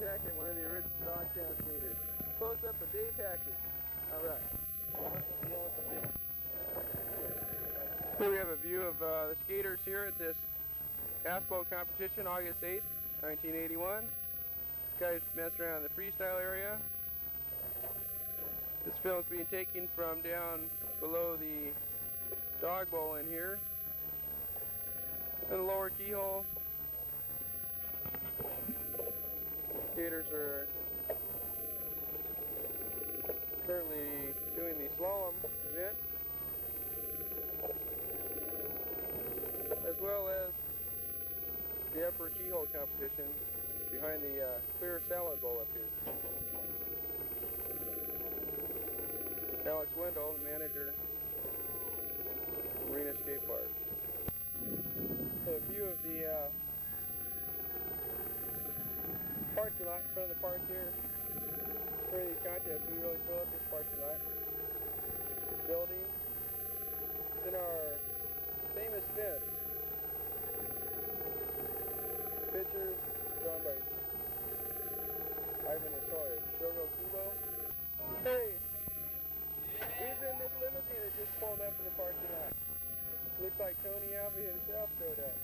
One of the original skaters. Close up. All right. Here we have a view of uh, the skaters here at this ASPO competition, August 8th, 1981. Guys messed around in the freestyle area. This film's being taken from down below the dog bowl in here. In the lower keyhole, are currently doing the slalom event, as well as the upper keyhole competition behind the uh, clear salad bowl up here. Alex Wendell, manager, Marina Skate Park. So a view of the uh, parking lot, in front of the park here. For these contests, we really fill up this parking lot. Building. It's in our famous fence. Pictures drawn by Ivan Asoya, Shogo Kubo. Hey! He's in this limousine that just pulled up in the parking lot. Looks like Tony Alva himself showed up.